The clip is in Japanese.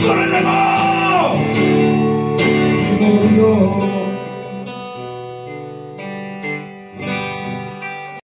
それでも。